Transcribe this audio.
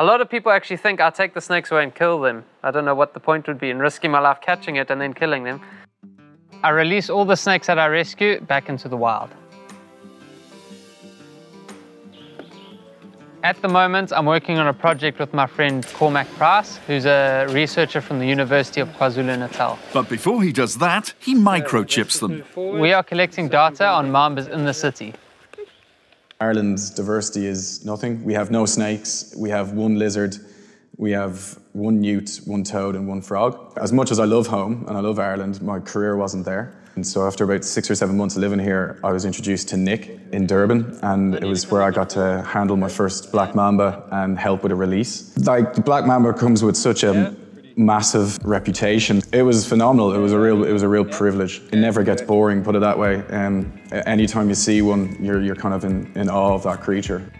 A lot of people actually think I'll take the snakes away and kill them. I don't know what the point would be in risking my life catching it and then killing them. I release all the snakes that I rescue back into the wild. At the moment, I'm working on a project with my friend Cormac Price, who's a researcher from the University of KwaZulu-Natal. But before he does that, he microchips them. We are collecting data on mambas in the city. Ireland's diversity is nothing. We have no snakes, we have one lizard, we have one newt, one toad, and one frog. As much as I love home and I love Ireland, my career wasn't there. And so after about six or seven months of living here, I was introduced to Nick in Durban, and it was where I got to handle my first black mamba and help with a release. Like the black mamba comes with such a massive reputation. It was phenomenal. It was a real, it was a real privilege. It never gets boring, put it that way. Um, anytime you see one, you're, you're kind of in, in awe of that creature.